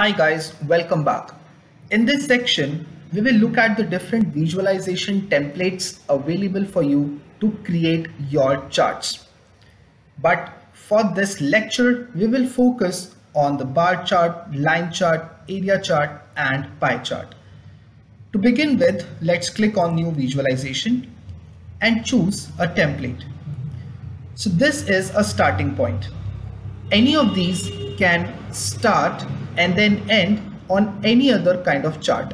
Hi guys, welcome back. In this section, we will look at the different visualization templates available for you to create your charts. But for this lecture, we will focus on the bar chart, line chart, area chart and pie chart. To begin with, let's click on new visualization and choose a template. So this is a starting point. Any of these can start and then end on any other kind of chart.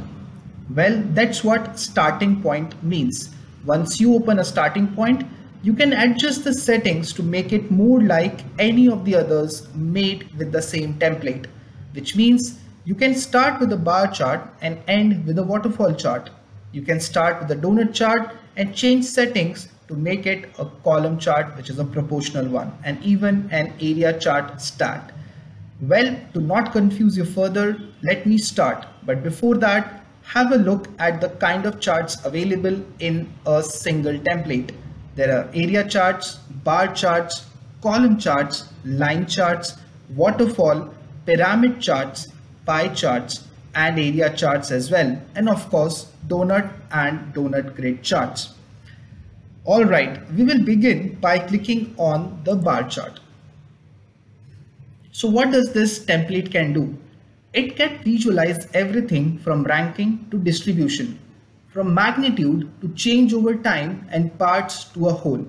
Well, that's what starting point means. Once you open a starting point, you can adjust the settings to make it more like any of the others made with the same template, which means you can start with a bar chart and end with a waterfall chart. You can start with a donut chart and change settings to make it a column chart, which is a proportional one, and even an area chart stat. Well, to not confuse you further, let me start. But before that, have a look at the kind of charts available in a single template. There are area charts, bar charts, column charts, line charts, waterfall, pyramid charts, pie charts, and area charts as well. And of course, donut and donut grid charts. Alright, we will begin by clicking on the bar chart. So what does this template can do? It can visualize everything from ranking to distribution, from magnitude to change over time and parts to a whole.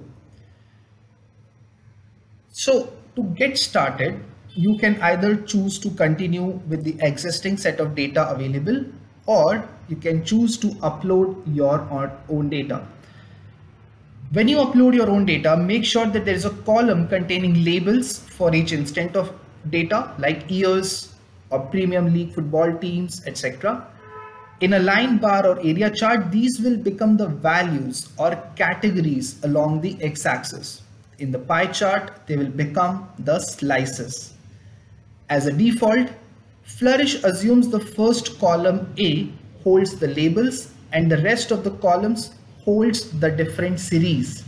So to get started, you can either choose to continue with the existing set of data available or you can choose to upload your own data. When you upload your own data, make sure that there is a column containing labels for each instant of data like years or Premier League football teams, etc. In a line bar or area chart, these will become the values or categories along the x-axis. In the pie chart, they will become the slices. As a default, Flourish assumes the first column A holds the labels and the rest of the columns holds the different series.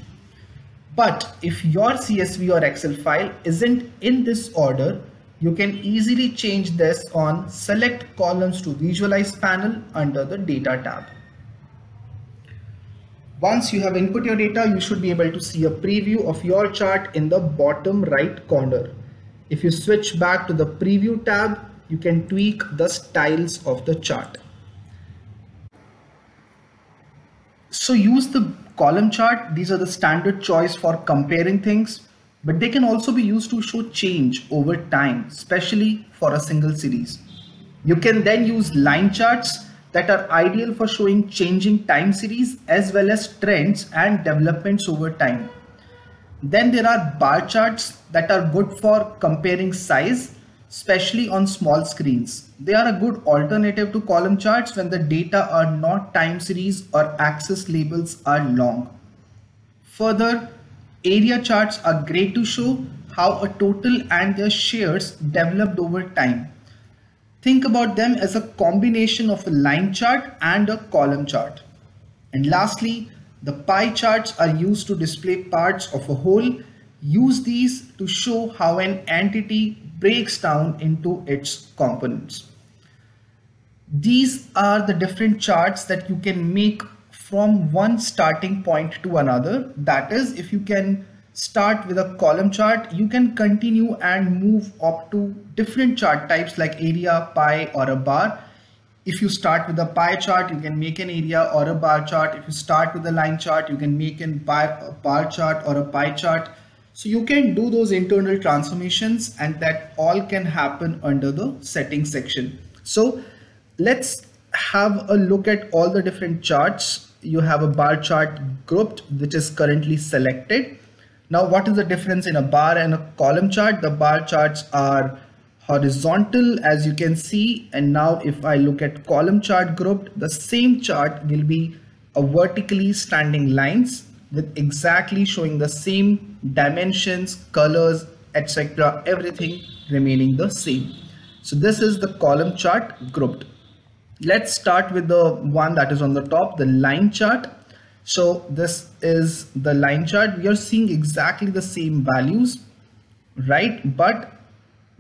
But if your CSV or Excel file isn't in this order, you can easily change this on select columns to visualize panel under the data tab. Once you have input your data, you should be able to see a preview of your chart in the bottom right corner. If you switch back to the preview tab, you can tweak the styles of the chart. So use the column chart. These are the standard choice for comparing things but they can also be used to show change over time, especially for a single series. You can then use line charts that are ideal for showing changing time series as well as trends and developments over time. Then there are bar charts that are good for comparing size, especially on small screens. They are a good alternative to column charts when the data are not time series or axis labels are long. Further, Area charts are great to show how a total and their shares developed over time. Think about them as a combination of a line chart and a column chart. And lastly, the pie charts are used to display parts of a whole. Use these to show how an entity breaks down into its components. These are the different charts that you can make from one starting point to another. That is, if you can start with a column chart, you can continue and move up to different chart types like area, pie or a bar. If you start with a pie chart, you can make an area or a bar chart. If you start with a line chart, you can make an a bar chart or a pie chart. So you can do those internal transformations and that all can happen under the settings section. So let's have a look at all the different charts you have a bar chart grouped which is currently selected. Now what is the difference in a bar and a column chart? The bar charts are horizontal as you can see and now if I look at column chart grouped the same chart will be a vertically standing lines with exactly showing the same dimensions colors etc everything remaining the same so this is the column chart grouped let's start with the one that is on the top the line chart so this is the line chart we are seeing exactly the same values right but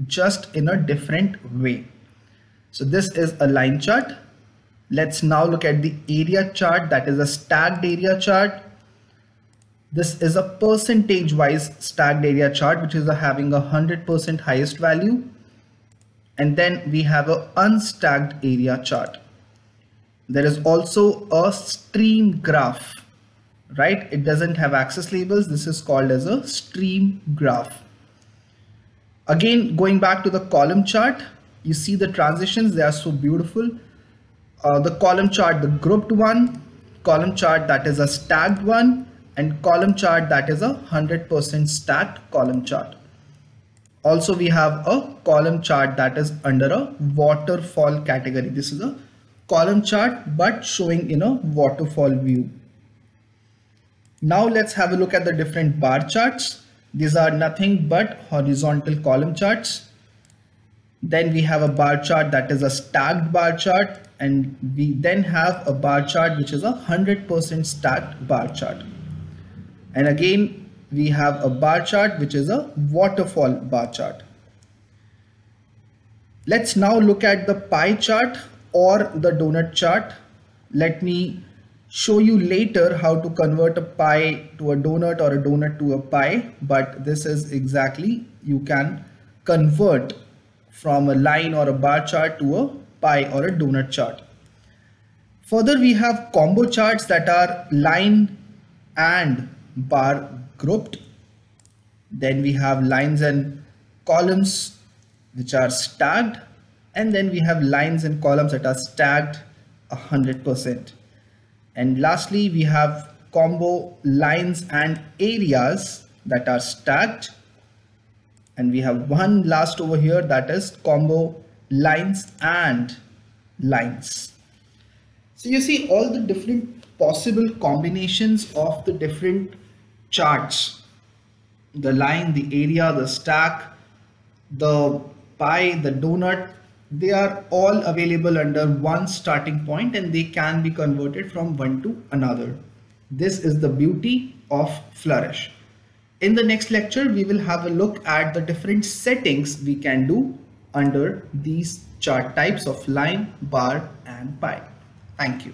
just in a different way So this is a line chart. Let's now look at the area chart that is a stacked area chart. This is a percentage wise stacked area chart which is having a 100% highest value. And then we have a unstacked area chart. There is also a stream graph, right? It doesn't have axis labels. This is called as a stream graph. Again, going back to the column chart, you see the transitions, they are so beautiful. Uh, the column chart, the grouped one, column chart that is a stacked one, and column chart that is a 100% stacked column chart. Also, we have a column chart that is under a waterfall category. This is a column chart, but showing in a waterfall view. Now let's have a look at the different bar charts. These are nothing but horizontal column charts. Then we have a bar chart that is a stacked bar chart and we then have a bar chart which is a 100% stacked bar chart. And again, we have a bar chart which is a waterfall bar chart. Let's now look at the pie chart or the donut chart. Let me show you later how to convert a pie to a donut or a donut to a pie but this is exactly you can convert from a line or a bar chart to a pie or a donut chart. Further we have combo charts that are line and bar grouped. Then we have lines and columns which are stacked and then we have lines and columns that are stacked 100%. And lastly, we have combo lines and areas that are stacked. And we have one last over here that is combo lines and lines. So you see all the different possible combinations of the different charts. The line, the area, the stack, the pie, the donut, they are all available under one starting point and they can be converted from one to another. This is the beauty of Flourish. In the next lecture, we will have a look at the different settings we can do under these chart types of line, bar and pie. Thank you.